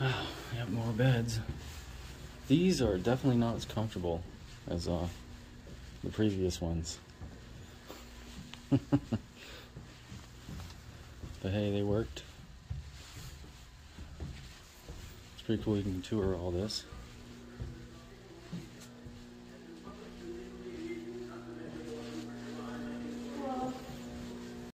yep, more beds. These are definitely not as comfortable as uh, the previous ones. but hey, they worked. It's pretty cool you can tour all this.